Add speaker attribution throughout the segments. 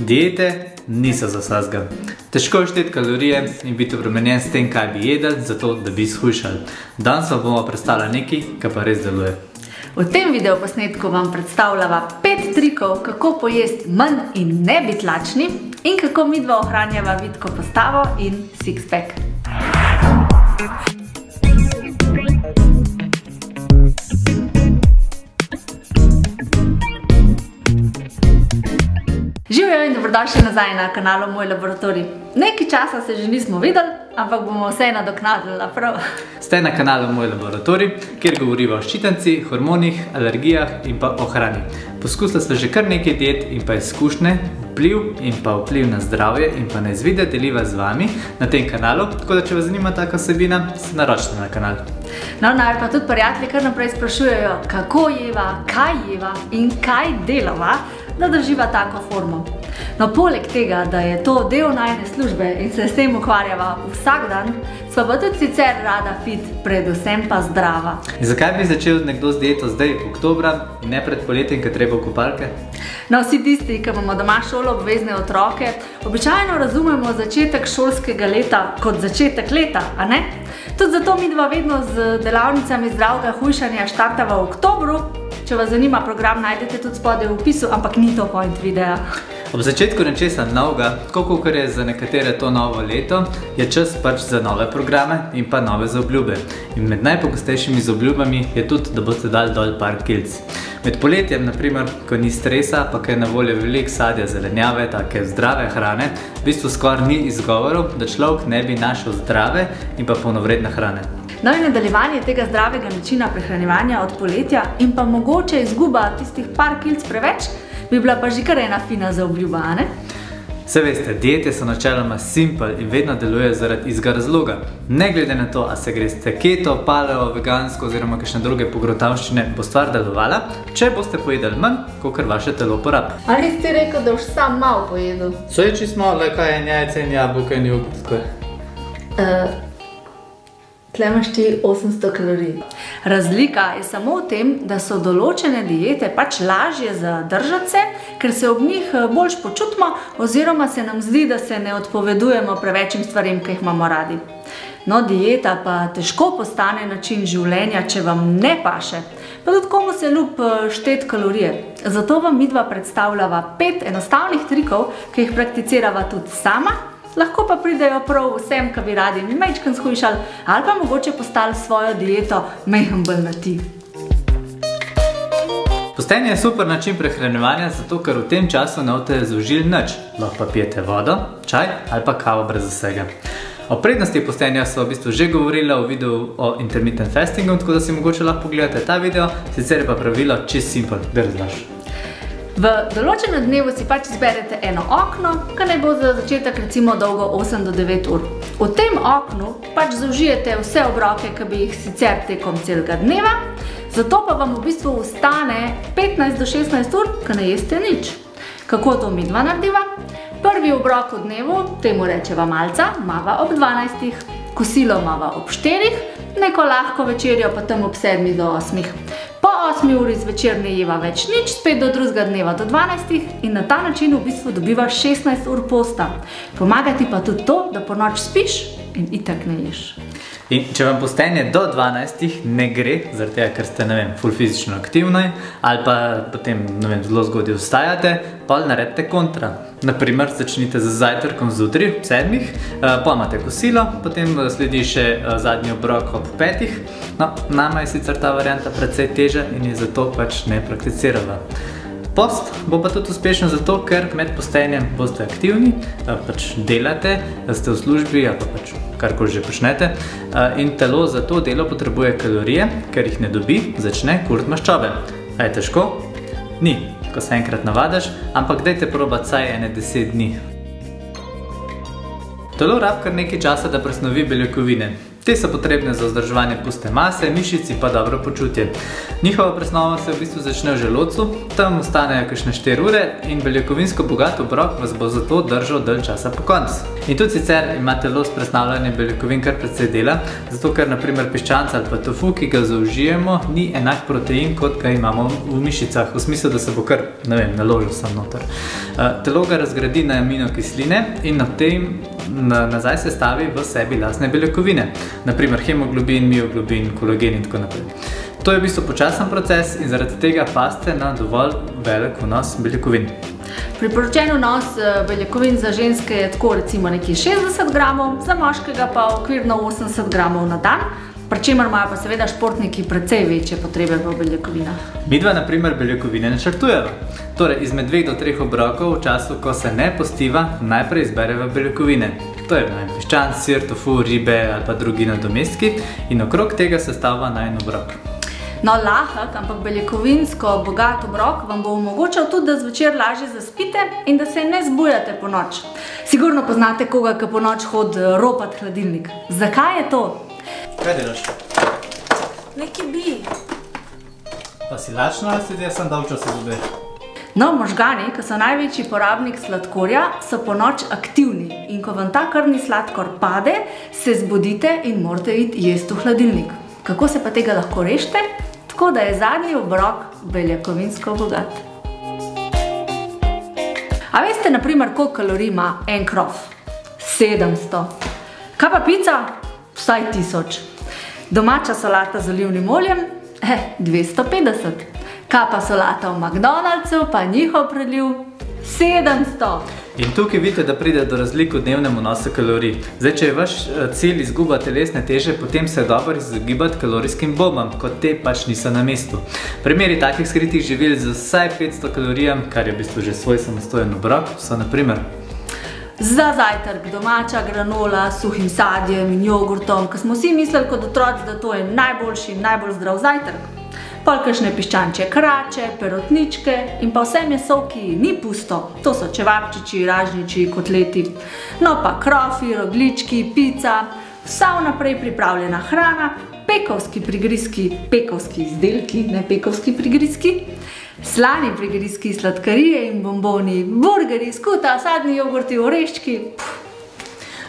Speaker 1: Diete niso za vsega. Težko je šteti kalorije in biti obremenjen s tem, kaj bi jedel, zato da bi izhujšali. Danes vam bomo predstavili nekaj, kar pa res deluje.
Speaker 2: V tem video posnetku vam predstavljava pet trikov, kako pojesti manj in ne biti lačni in kako midva ohranjava vitko postavo in six-pack. Živijo dobrodošli nazaj na kanalu Moj laboratorij. Nekaj časa se že nismo videli, ampak bomo vse nadoknadili, prav?
Speaker 1: Ste na kanalu Moj laboratorij, kjer govorimo o ščitenci, hormonih, alergijah in pa o hrani. Poskusili smo že kar nekaj diet in pa izkušnje, vpliv in pa vpliv na zdravje in pa na izvide deliva z vami na tem kanalu, tako da če vas zanima taka vsebina, se naročite na kanal.
Speaker 2: No, naj pa tudi prijatelji kar naprej sprašujejo, kako jeva, kaj jeva in kaj delava, da drživa tako formo. No, poleg tega, da je to del najne službe in se s tem ukvarjava vsak dan, sva pa tudi sicer rada fit, predvsem pa zdrava.
Speaker 1: In zakaj bi začel nekdo z dieto zdaj, oktobra, in ne pred poletjem, ker treba v kopalke?
Speaker 2: No, vsi tisti, ki imamo doma šolo obvezne otroke, običajno razumemo začetek šolskega leta kot začetek leta, a ne? Tudi zato mi dva vedno z delavnicami zdravega hujšanja štartava v oktobru. Če vas zanima program, najdete tudi spodaj v opisu, ampak ni to point videa.
Speaker 1: Ob začetku nečesa novega, tako kot je za nekatere to novo leto, je čas pač za nove programe in pa nove zaobljube. In med najpogostejšimi zaobljubami je tudi, da boste dali dol par kilc. Med poletjem, naprimer, ko ni stresa, pa ko je na voljo veliko sadja, zelenjave, take zdrave hrane, v bistvu skoraj ni izgovorov, da človek ne bi našel zdrave in pa polnovredne hrane.
Speaker 2: No in nadaljevanje tega zdravega načina prehranjevanja od poletja in pa mogoče izguba tistih par kilc preveč, bi bila pa že kar ena fina zaobljuba, a ne?
Speaker 1: Vse veste, diete so načeloma simpel in vedno delujejo zaradi izga razloga. Ne glede na to, a se greste keto, paleo, vegansko oziroma kakšne druge pogrotavščine, bo stvar delovala, če boste pojedali manj, kakor vaše telo porab.
Speaker 2: Ali si rekel, da boš sam malo pojedel?
Speaker 1: Soječi smo, le kaj je jajce in jabolka in jogurt, tako je.
Speaker 2: Uh, Tle imaš ti 800 kalorij. Razlika je samo v tem, da so določene diete pač lažje za državce, ker se ob njih boljš počutimo oziroma se nam zdi, da se ne odpovedujemo prevečim stvarem, ki jih imamo radi. No, dieta pa težko postane način življenja, če vam ne paše. Pa tudi komu se ljub štet kalorije. Zato vam midva predstavljava pet enostavnih trikov, ki jih prakticirava tudi sama, lahko pa pridejo prav vsem, ki bi radi majčkeno shujšali ali pa mogoče postali svojo dieto mehen bolj na ti.
Speaker 1: Postenje je super način prehranjevanja, zato ker v tem času ne boste zaužili nič. Lahko pa pijete vodo, čaj ali pa kavo brez vsega. O prednosti postenja so v bistvu že govorila v videu o intermittent fastingu, tako da si mogoče lahko pogledate ta video, sicer je pa pravilo čist simpel, da razlaš.
Speaker 2: V določenem dnevu si pač izberete eno okno, ki naj bo za začetek recimo dolgo 8 do 9 ur. V tem oknu pač zaužijete vse obroke, ki bi jih sicer tekom celega dneva, zato pa vam v bistvu ostane 15 do 16 ur, ki ne jeste nič. Kako to midva narediva? Prvi obrok v dnevu, temu rečeva malca, mava ob 12. Kosilo mava ob 4. Neko lahko večerjo pa tam ob 7 do 8. Po 8 uri zvečer ne jeva več nič, spet do drugega dneva do 12 in na ta način v bistvu dobivaš 16 ur posta. Pomaga ti pa tudi to, da po noč spiš in itak ne ješ.
Speaker 1: In če vam postenje do 12 ne gre, zaradi tega, ker ste, ne vem, ful fizično aktivni ali pa potem, ne vem, zelo zgodaj vstajate, pa naredite kontra. Naprimer, začnite z zajtrkom zjutraj, ob sedmih, pa imate kosilo, potem sledi še zadnji obrok ob petih. No, nama je sicer ta varianta precej teža in je zato pač ne prakticirala. Post bo pa tudi uspešen zato, ker med postenjem boste aktivni, pač delate, ste v službi ali pa pač karkoli že počnete in telo za to delo potrebuje kalorije, ker jih ne dobi, začne kurit maščobe. A je težko? Ni, ko se enkrat navadaš, ampak dajte probati saj ene 10 dni. Telo rab kar nekaj časa, da presnovi beljakovine. Te so potrebne za vzdrževanje puste mase, mišic in pa dobro počutje. Njihova presnova se v bistvu začne v želodcu, tam ostanejo kakšne 4 ure in beljakovinsko bogat obrok vas bo zato držal dalj časa po koncu. In tudi sicer ima telo s presnavljanjem beljakovin kar precej dela, zato ker naprimer piščanca ali pa tofu, ki ga zaužijemo, ni enak protein, kot ga imamo v mišicah, v smislu, da se bo kar, ne vem, naložil sam noter. Telo ga razgradi na aminokisline in na tem nazaj sestavi v sebi lastne beljakovine naprimer hemoglobin, mioglobin, kolagen in tako naprej. To je v bistvu počasen proces in zaradi tega paste na dovolj velik vnos beljakovin.
Speaker 2: Priporočen vnos eh, beljakovin za ženske je tako recimo nekje 60 gramov, za moškega pa okvirno 80 gramov na dan, pri čemer imajo pa seveda športniki precej večje potrebe po beljakovinah.
Speaker 1: Midva naprimer beljakovine načrtujeva. Torej, izmed dveh do treh obrokov v času, ko se ne postiva, najprej izbereva beljakovine. To je vem, piščan, sir, tofu, ribe ali pa drugi nadomestki in okrog tega sestavlja na en obrok.
Speaker 2: No, lahek, ampak beljakovinsko bogat obrok vam bo omogočal tudi, da zvečer lažje zaspite in da se ne zbujate po noč. Sigurno poznate koga, ki po noč hodi ropat hladilnik. Zakaj je to?
Speaker 1: Kaj delaš?
Speaker 2: Nekaj bi.
Speaker 1: Pa si lačna ali si jaz sem dal čas zube?
Speaker 2: No, možgani, ki so največji porabnik sladkorja, so po noč aktivni in ko vam ta krvni sladkor pade, se zbudite in morate iti jesti v hladilnik. Kako se pa tega lahko rešite? Tako da je zadnji obrok beljakovinsko bogat. A veste, naprimer, koliko kalorij ima en krof? 700. Kaj pa pica? Vsaj 1000. Domača solata z olivnim oljem? Eh, 250. Kaj pa solata v McDonald'su, pa njihov predliv? 700!
Speaker 1: In tukaj vidite, da pride do razlik v dnevnem vnosu kalorij. Zdaj, če je vaš eh, cilj izguba telesne teže, potem se je dobro izogibati kalorijskim bombam, kot te pač niso na mestu. Primeri takih skritih živil z vsaj 500 kalorijam, kar je v bistvu že svoj samostojen obrok, so naprimer
Speaker 2: Za zajtrk domača granola s suhim sadjem in jogurtom, ker smo vsi mislili kot otroci, da to je najboljši in najbolj zdrav zajtrk pol kakšne piščančje krače, perotničke in pa vse meso, ki ni pusto. To so čevapčiči, ražniči, kotleti. No pa krofi, roglički, pica, vsa vnaprej pripravljena hrana, pekovski prigrizki, pekovski izdelki, ne pekovski prigrizki, slani prigrizki, sladkarije in bomboni, burgeri, skuta, sadni jogurti, oreščki, pff.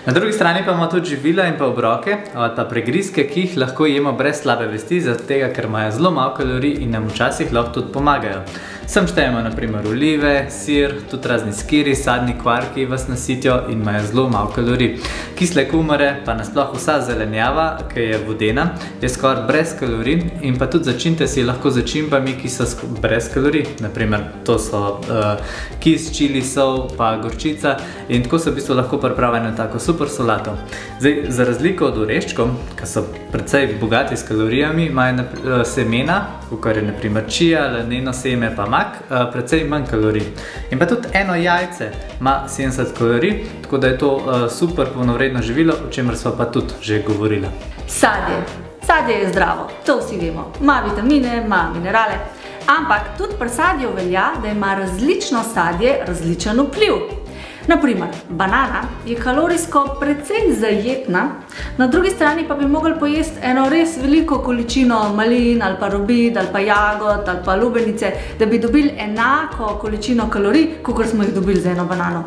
Speaker 1: Na drugi strani pa imamo tudi živila in pa obroke ali pa pregrizke, ki jih lahko jemo brez slabe vesti, zato ker imajo zelo malo kalorij in nam včasih lahko tudi pomagajo. Sem štejemo naprimer olive, sir, tudi razni skiri, sadni kvarki vas nasitijo in imajo zelo malo kalorij. Kisle kumare, pa nasploh vsa zelenjava, ki je vodena, je skoraj brez kalorij in pa tudi začinite si lahko začimbami, ki so brez kalorij. Naprimer, to so uh, kis, čili, sol, pa gorčica in tako se v bistvu lahko pripravi na tako super solato. Zdaj, za razliko od oreščkov, ki so precej bogati s kalorijami, imajo uh, semena, kar je naprimer čija, laneno seme pa mak, uh, precej manj kalorij. In pa tudi eno jajce ima 70 kalorij, tako da je to uh, super polnovredno živilo, o čemer smo pa tudi že govorili.
Speaker 2: Sadje. Sadje je zdravo, to vsi vemo. Ima vitamine, ima minerale. Ampak tudi pri sadju velja, da ima različno sadje različen vpliv. Naprimer, banana je kalorijsko precej zajetna, na drugi strani pa bi mogli pojesti eno res veliko količino malin ali pa robid ali pa jagod ali pa lubenice, da bi dobili enako količino kalorij, kot smo jih dobili za eno banano.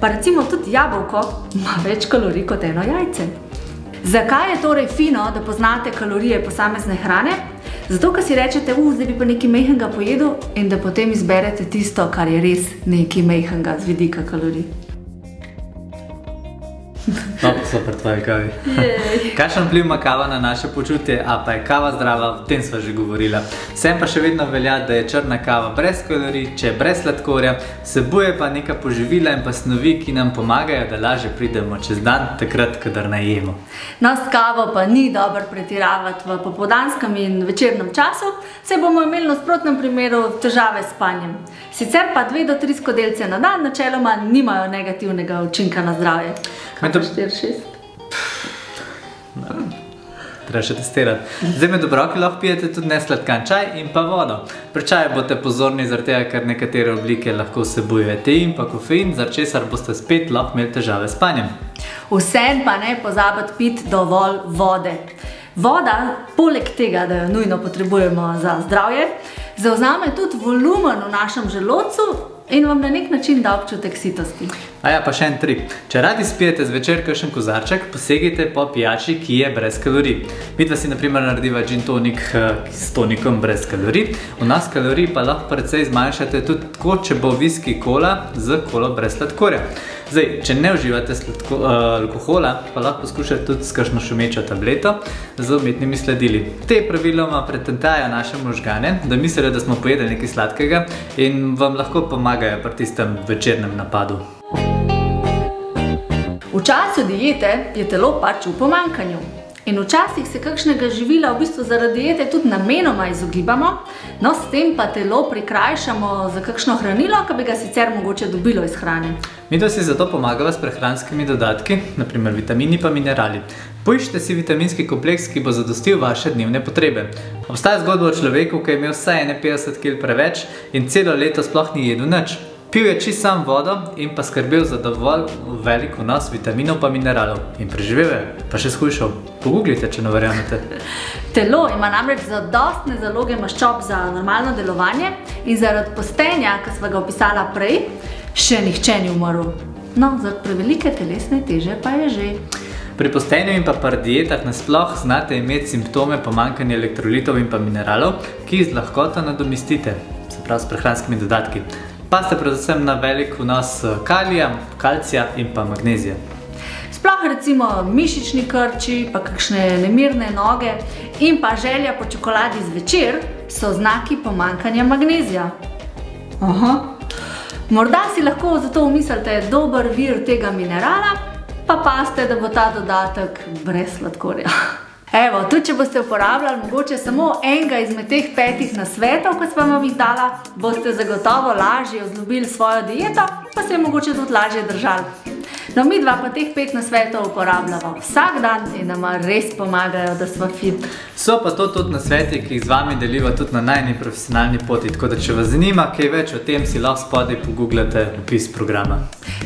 Speaker 2: Pa recimo tudi jabolko ima več kalorij kot eno jajce. Zakaj je torej fino, da poznate kalorije posamezne hrane? Zato, ker si rečete, uh, zdaj bi pa nekaj mehenga pojedel in da potem izberete tisto, kar je res nekaj mehenga z vidika kalorij.
Speaker 1: So pri tvoji kavi. Kakšen vpliv ima kava na naše počutje, a pa je kava zdrava, o tem smo že govorili. Vsem pa še vedno velja, da je črna kava brez kalorij, če je brez sladkorja, sebuje pa neka poživila in pa snovi, ki nam pomagajo, da lažje pridemo čez dan, takrat, kadar najemo.
Speaker 2: No, s kavo pa ni dobro pretiravati v popodanskem in večernem času, se bomo imeli na sprotnem primeru težave s spanjem. Sicer pa dve do tri skodelce na dan načeloma nimajo negativnega učinka na zdravje. Kaj to 4-6?
Speaker 1: Treba še testirati. Zdaj med obroki lahko pijete tudi nesladkan čaj in pa vodo. Pri čaju boste pozorni, zaradi tega, ker nekatere oblike lahko vsebujejo tein in pa kofein, zaradi česar boste spet lahko imeli težave s spanjem.
Speaker 2: Vsem pa ne pozabiti piti dovolj vode. Voda, poleg tega, da jo nujno potrebujemo za zdravje, zauzame tudi volumen v našem želodcu in vam na nek način da občutek sitosti.
Speaker 1: A ja, pa še en trik. Če radi spijete zvečer kakšen kozarček, posegite po pijači, ki je brez kalorij. Vidva si naprimer narediva gin tonik eh, s tonikom brez kalorij. V nas kalorij pa lahko precej zmanjšate tudi tako, če bo viski kola z kolo brez sladkorja. Zdaj, če ne uživate sladko, uh, alkohola, pa lahko poskušate tudi s kakšno šumečo tableto z umetnimi sladili. Te praviloma pretentajo naše možgane, da mislijo, da smo pojedli nekaj sladkega in vam lahko pomagajo pri tistem večernem napadu.
Speaker 2: V času diete je telo pač v pomankanju. In včasih se kakšnega živila v bistvu zaradi diete tudi namenoma izogibamo, no s tem pa telo prikrajšamo za kakšno hranilo, ki bi ga sicer mogoče dobilo iz hrane.
Speaker 1: Mi to si zato pomagava s prehranskimi dodatki, naprimer vitamini pa minerali. Poiščite si vitaminski kompleks, ki bo zadostil vaše dnevne potrebe. Obstaja zgodba o človeku, ki je imel vsaj 51 kg preveč in celo leto sploh ni jedel nič. Pil je čist sam vodo in pa skrbel za dovolj velik vnos vitaminov pa mineralov. In preživel je, pa še skušal. Pogooglite, če ne verjamete.
Speaker 2: Telo ima namreč zadostne zaloge maščob za normalno delovanje in zaradi postenja, ki smo ga opisala prej, še nihče ni umrl. No, zaradi prevelike telesne teže pa je že.
Speaker 1: Pri postenju in pa pri dietah nasploh znate imeti simptome pomankanja elektrolitov in pa mineralov, ki jih z lahkoto nadomestite, se pravi s prehranskimi dodatki pa ste predvsem na velik vnos eh, kalija, kalcija in pa magnezija.
Speaker 2: Sploh recimo mišični krči, pa kakšne nemirne noge in pa želja po čokoladi zvečer so znaki pomankanja magnezija. Aha. Morda si lahko zato umislite dober vir tega minerala, pa paste, da bo ta dodatek brez sladkorja. Evo, tudi če boste uporabljali mogoče samo enega izmed teh petih nasvetov, ko smo vam jih dala, boste zagotovo lažje ozlobili svojo dieto, pa se je mogoče tudi lažje držali. No, mi dva pa teh pet nasvetov uporabljamo vsak dan in nam res pomagajo, da smo fit.
Speaker 1: So pa to tudi nasveti, ki jih z vami deliva tudi na najni profesionalni poti, tako da če vas zanima kaj več o tem, si lahko spodaj pogooglate opis programa.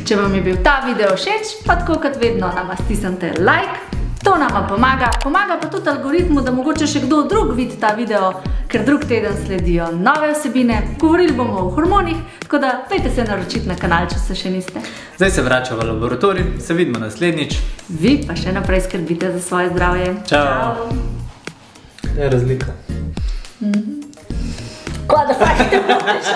Speaker 2: Če vam je bil ta video všeč, pa tako kot vedno nam stisnite like, To nama pomaga, pomaga pa tudi algoritmu, da mogoče še kdo drug vidi ta video, ker drug teden sledijo nove vsebine. Govorili bomo o hormonih, tako da dajte se naročiti na kanal, če se še niste.
Speaker 1: Zdaj se vračamo v laboratorij, se vidimo naslednjič.
Speaker 2: Vi pa še naprej skrbite za svoje zdravje.
Speaker 1: Čau! Je razlika.
Speaker 2: Mhm. Kaj da fajte, boš?